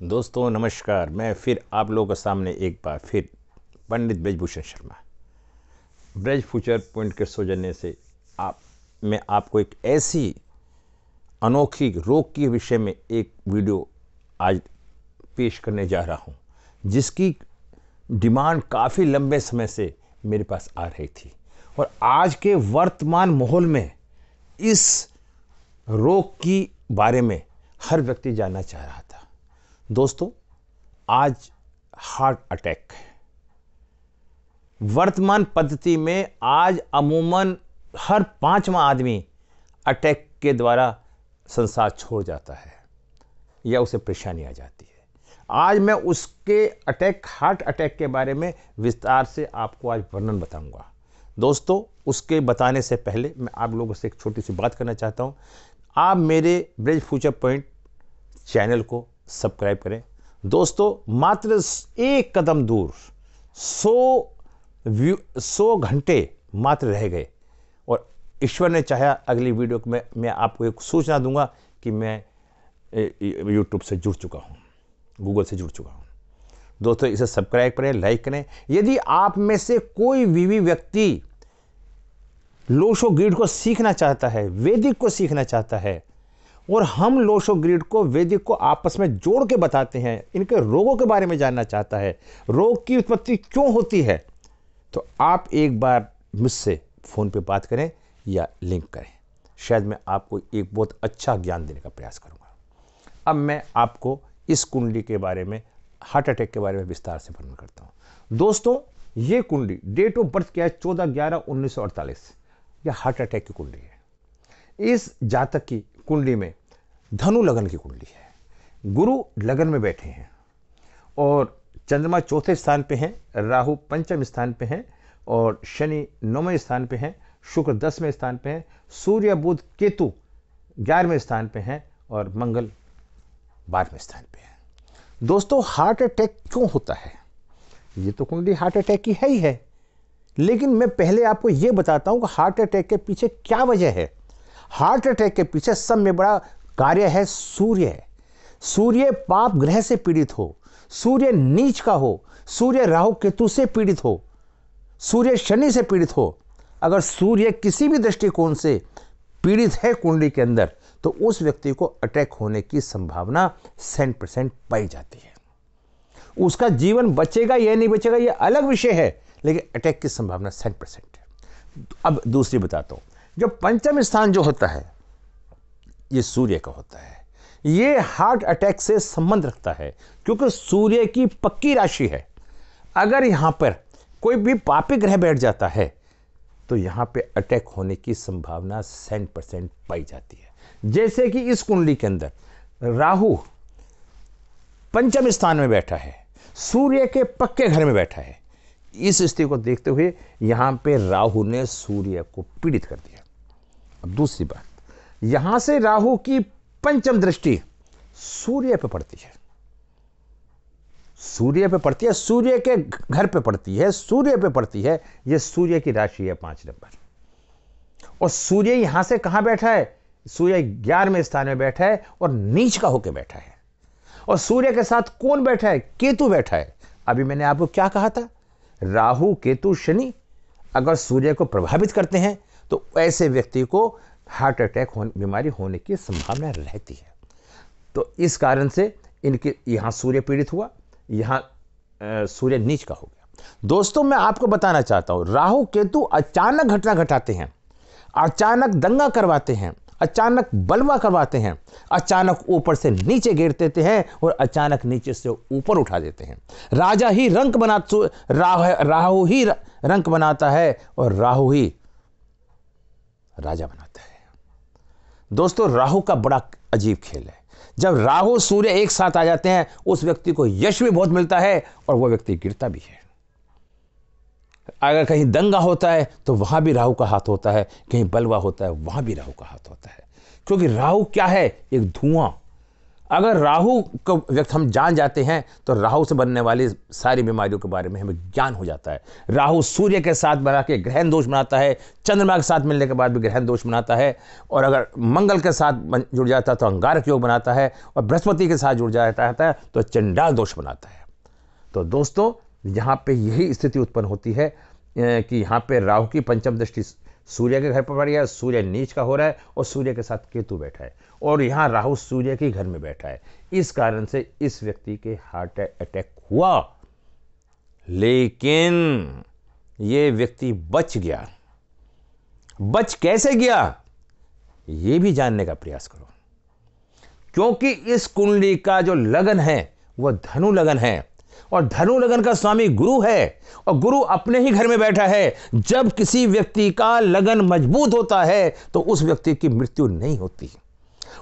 दोस्तों, नमस्कार। मैं फिर आप लोगों के सामने एक बार फिर पंडित ब्रजभूषण शर्मा। ब्रज फ्यूचर पॉइंट के सौजन्य से आप, मैं आपको एक ऐसी अनोखी रोग के विषय में एक वीडियो आज पेश करने जा रहा हूँ, जिसकी डिमांड काफ़ी लंबे समय से मेरे पास आ रही थी। और आज के वर्तमान माहौल में इस रोग की बारे में हर व्यक्ति जानना चाह रहा था। दोस्तों, आज हार्ट अटैक वर्तमान पद्धति में आज अमूमन हर पांचवा आदमी अटैक के द्वारा संसार छोड़ जाता है या उसे परेशानी आ जाती है। आज मैं उसके अटैक हार्ट अटैक के बारे में विस्तार से आपको आज वर्णन बताऊँगा। दोस्तों, उसके बताने से पहले मैं आप लोगों से एक छोटी सी बात करना चाहता हूँ। आप मेरे ब्रिज फ्यूचर पॉइंट चैनल को सब्सक्राइब करें। दोस्तों, मात्र एक कदम दूर सौ व्यू, सौ घंटे मात्र रह गए। और ईश्वर ने चाहा अगली वीडियो में मैं आपको एक सूचना दूँगा कि मैं यूट्यूब से जुड़ चुका हूँ गूगल से जुड़ चुका हूँ। दोस्तों, इसे सब्सक्राइब करें, लाइक करें। यदि आप में से कोई भी व्यक्ति लोशो ग्रीड को सीखना चाहता है, वैदिक को सीखना चाहता है और हम लोशो ग्रीड को वैदिक को आपस में जोड़ के बताते हैं, इनके रोगों के बारे में जानना चाहता है। रोग की उत्पत्ति क्यों होती है? तो आप एक बार मुझसे फ़ोन पे बात करें या लिंक करें। शायद मैं आपको एक बहुत अच्छा ज्ञान देने का प्रयास करूँगा। अब मैं आपको इस कुंडली के बारे में, हार्ट अटैक के बारे में विस्तार से वर्णन करता हूँ। दोस्तों, ये कुंडली डेट ऑफ़ बर्थ क्या है? चौदह, ग्यारह, उन्नीस सौ अड़तालीस। यह हार्ट अटैक की कुंडली है। इस जातक की कुंडली में धनु लगन की कुंडली है। गुरु लगन में बैठे हैं और चंद्रमा चौथे स्थान पे हैं, राहु पंचम स्थान पे हैं और शनि नौवें स्थान पे हैं, शुक्र दसवें स्थान पे हैं, सूर्य बुध केतु ग्यारहवें स्थान पे हैं और मंगल बारहवें स्थान पे हैं। दोस्तों हार्ट अटैक क्यों होता है? ये तो कुंडली हार्ट अटैक की है ही है। लेकिन मैं पहले आपको यह बताता हूँ कि हार्ट अटैक के पीछे क्या वजह है। हार्ट अटैक के पीछे सब में बड़ा कार्य है सूर्य। सूर्य पाप ग्रह से पीड़ित हो। सूर्य नीच का हो। सूर्य राहु केतु से पीड़ित हो। सूर्य शनि से पीड़ित हो। अगर सूर्य किसी भी दृष्टिकोण से पीड़ित है कुंडली के अंदर तो उस व्यक्ति को अटैक होने की संभावना सेंट परसेंट पाई जाती है। उसका जीवन बचेगा या नहीं बचेगा यह अलग विषय है, लेकिन अटैक की संभावना सेंट परसेंट है। अब दूसरी बताता हूँ। जो पंचम स्थान जो होता है ये सूर्य का होता है। ये हार्ट अटैक से संबंध रखता है, क्योंकि सूर्य की पक्की राशि है। अगर यहाँ पर कोई भी पापी ग्रह बैठ जाता है तो यहाँ पे अटैक होने की संभावना सेंट परसेंट पाई जाती है। जैसे कि इस कुंडली के अंदर राहु पंचम स्थान में बैठा है, सूर्य के पक्के घर में बैठा है। इस स्थिति को देखते हुए यहाँ पे राहु ने सूर्य को पीड़ित कर दिया। अब दूसरी बात यहाँ से राहु की पंचम दृष्टि सूर्य पे पड़ती है। सूर्य पे पड़ती है, सूर्य के घर पे पड़ती है, सूर्य पे पड़ती है यह सूर्य की राशि है पाँच नंबर। और सूर्य यहाँ से कहाँ बैठा है? सूर्य ग्यारहवें स्थान में बैठा है और नीच का होकर बैठा है। और सूर्य के साथ कौन बैठा है? केतु बैठा है। अभी मैंने आपको क्या कहा था? राहु, केतु, शनि, अगर सूर्य को प्रभावित करते हैं तो ऐसे व्यक्ति को हार्ट अटैक होने बीमारी होने की संभावना रहती है। तो इस कारण से इनके यहाँ सूर्य पीड़ित हुआ यहाँ सूर्य नीच का हो गया। दोस्तों मैं आपको बताना चाहता हूँ राहु केतु अचानक घटना घटाते हैं अचानक दंगा करवाते हैं अचानक बलवा करवाते हैं अचानक ऊपर से नीचे गिर देते हैं और अचानक नीचे से ऊपर उठा देते हैं। राजा ही रंक बना राह, राहु ही रंक बनाता है और राहु ही राजा बनाता है। दोस्तों, राहु का बड़ा अजीब खेल है। जब राहु, सूर्य एक साथ आ जाते हैं, उस व्यक्ति को यश भी बहुत मिलता है और वह व्यक्ति गिरता भी है। अगर कहीं दंगा होता है तो वहाँ भी राहु का हाथ होता है। कहीं बलवा होता है, वहाँ भी राहु का हाथ होता है। क्योंकि राहु क्या है? एक धुआँ। अगर राहु को व्यक्त हम जान जाते हैं तो राहु से बनने वाली सारी बीमारियों के बारे में हमें ज्ञान हो जाता है। राहु सूर्य के साथ बना के ग्रहण दोष बनाता है, चंद्रमा के साथ मिलने के बाद भी ग्रहण दोष बनाता है, और अगर मंगल के साथ जुड़ जाता है तो अंगारक योग बनाता है, और बृहस्पति के साथ जुड़ जाता है तो चंडाल दोष बनाता है। तो दोस्तों, यहाँ पे यही स्थिति उत्पन्न होती है कि यहाँ पे राहु की पंचम दृष्टि सूर्य के घर पर पड़ गया सूर्य नीच का हो रहा है और सूर्य के साथ केतु बैठा है। और यहाँ राहु सूर्य के घर में बैठा है। इस कारण से इस व्यक्ति के हार्ट अटैक हुआ। लेकिन ये व्यक्ति बच गया। बच कैसे गया? ये भी जानने का प्रयास करो। क्योंकि इस कुंडली का जो लगन है वह धनु लगन है। और धनु लगन का स्वामी गुरु है और गुरु अपने ही घर में बैठा है। जब किसी व्यक्ति का लगन मज़बूत होता है तो उस व्यक्ति की मृत्यु नहीं होती।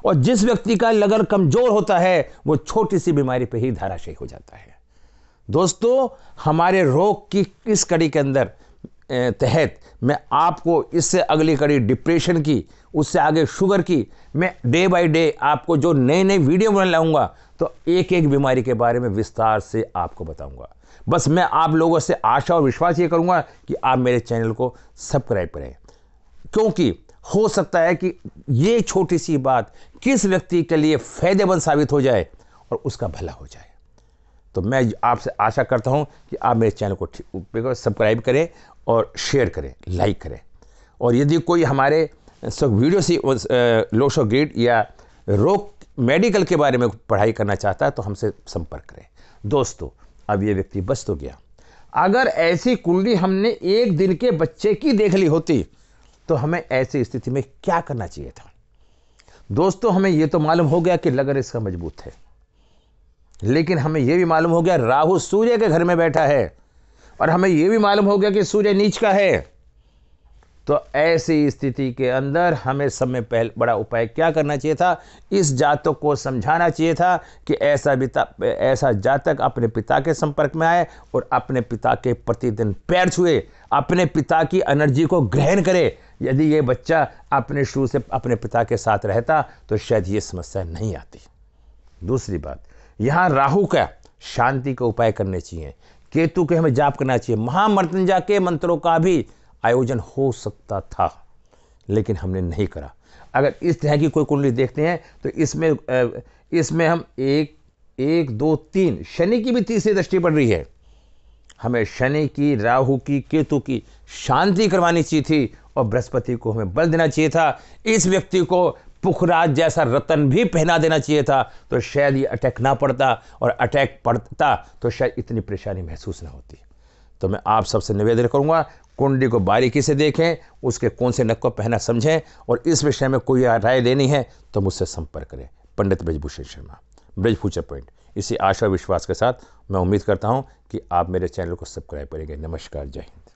और जिस व्यक्ति का लगन कमज़ोर होता है, वो छोटी सी बीमारी पे ही धाराशयी हो जाता है। दोस्तों, हमारे रोग की इस कड़ी के अंदर तहत मैं आपको इससे अगली कड़ी डिप्रेशन की, उससे आगे शुगर की, मैं डे बाय डे आपको जो नए नए वीडियो बना लाऊँगा तो एक एक बीमारी के बारे में विस्तार से आपको बताऊँगा। बस मैं आप लोगों से आशा और विश्वास ये करूँगा कि आप मेरे चैनल को सब्सक्राइब करें। क्योंकि हो सकता है कि ये छोटी सी बात किस व्यक्ति के लिए फ़ायदेमंद साबित हो जाए और उसका भला हो जाए। तो मैं आपसे आशा करता हूँ कि आप मेरे चैनल को सब्सक्राइब करें और शेयर करें, लाइक करें। और यदि कोई हमारे वीडियो सी लोशो ग्रेड या रोग मेडिकल के बारे में पढ़ाई करना चाहता है तो हमसे संपर्क करें। दोस्तों, अब ये व्यक्ति बच तो गया। अगर ऐसी कुंडली हमने एक दिन के बच्चे की देख ली होती तो हमें ऐसी स्थिति में क्या करना चाहिए था? दोस्तों, हमें यह तो मालूम हो गया कि लगन इसका मज़बूत है। लेकिन हमें यह भी मालूम हो गया, राहु सूर्य के घर में बैठा है। और हमें यह भी मालूम हो गया कि सूर्य नीच का है। तो ऐसी स्थिति के अंदर हमें समय पहले, बड़ा उपाय क्या करना चाहिए था? इस जातक को समझाना चाहिए था कि ऐसा बिता ऐसा जातक अपने पिता के संपर्क में आए और अपने पिता के प्रतिदिन पैर छुए, अपने पिता की एनर्जी को ग्रहण करे। यदि ये बच्चा अपने शुरू से अपने पिता के साथ रहता तो शायद ये समस्या नहीं आती। दूसरी बात, यहाँ राहु का शांति का उपाय करने चाहिए। केतु के हमें जाप करना चाहिए। महामृत्युंजा के मंत्रों का भी आयोजन हो सकता था, लेकिन हमने नहीं करा। अगर इस तरह की कोई कुंडली देखते हैं तो इसमें इसमें हम एक एक, दो, तीन, शनि की भी तीसरी दृष्टि पड़ रही है। हमें शनि की, राहु की, केतु की शांति करवानी चाहिए थी और बृहस्पति को हमें बल देना चाहिए था। इस व्यक्ति को पुखराज जैसा रतन भी पहना देना चाहिए था तो शायद ये अटैक ना पड़ता और अटैक पड़ता तो शायद इतनी परेशानी महसूस ना होती। तो मैं आप सबसे निवेदन करूँगा कुंडली को बारीकी से देखें, उसके कौन से नक को पहना समझें, और इस विषय में कोई राय लेनी है तो मुझसे संपर्क करें। Pandit Brajbhushan Sharma Braj future point. इसी आशा विश्वास के साथ मैं उम्मीद करता हूँ कि आप मेरे चैनल को सब्सक्राइब करेंगे। नमस्कार, जय हिंद।